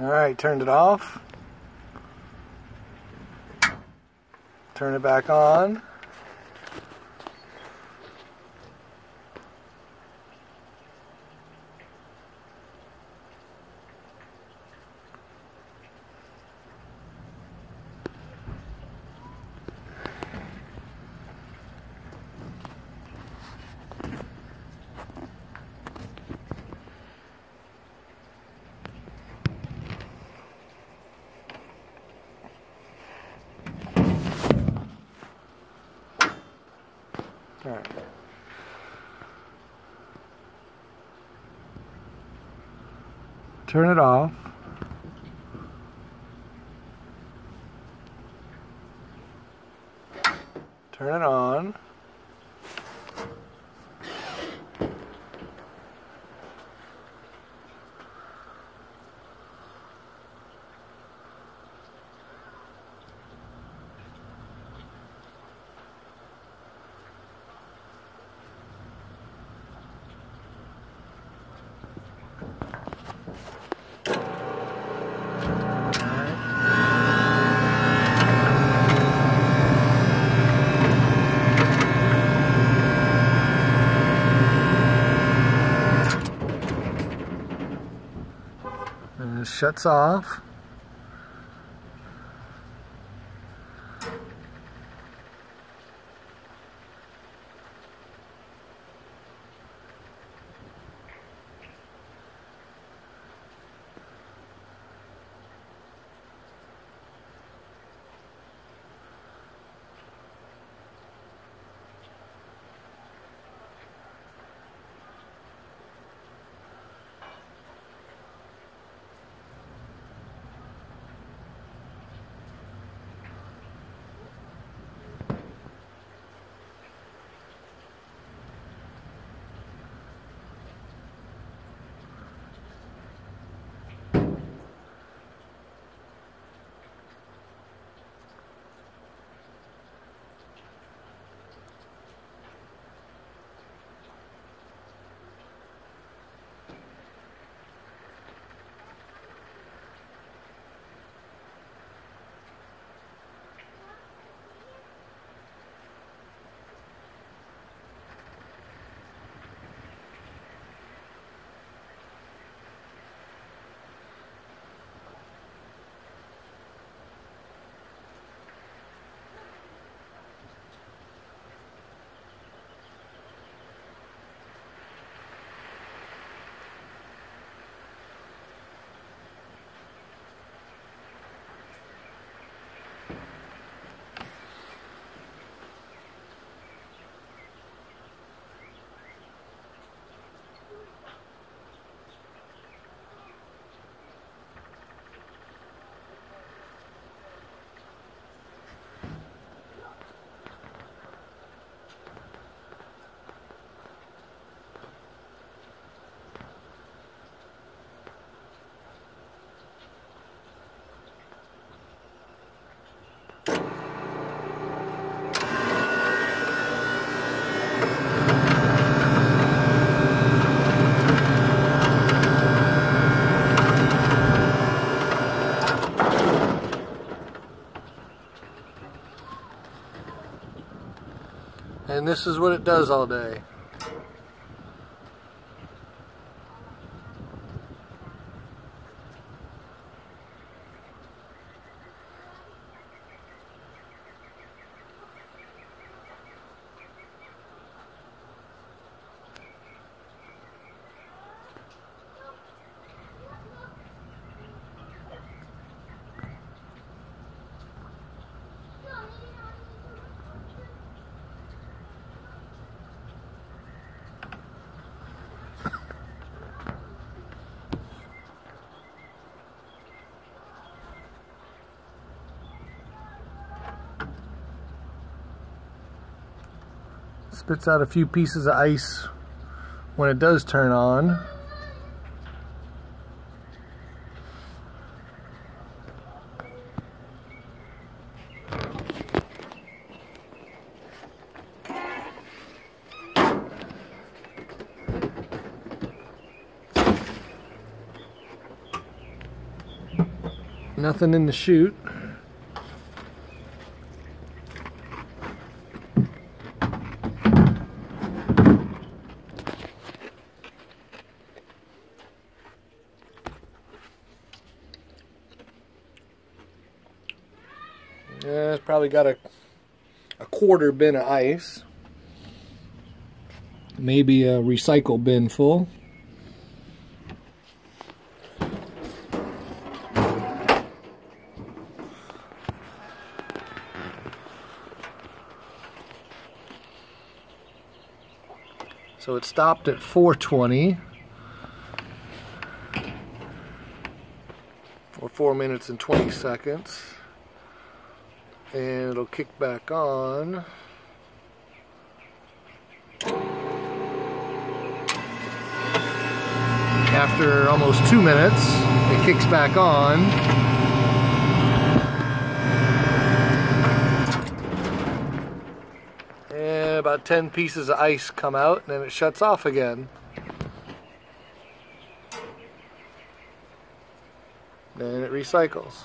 Alright, turned it off. Turn it back on. All right. Turn it off. Turn it on. And it shuts off. And this is what it does all day. Spits out a few pieces of ice when it does turn on. Nothing in the chute. Yeah, it's probably got a a quarter bin of ice. Maybe a recycle bin full. So it stopped at 420 for 4 minutes and 20 seconds and it'll kick back on. After almost two minutes it kicks back on. And about 10 pieces of ice come out and then it shuts off again. Then it recycles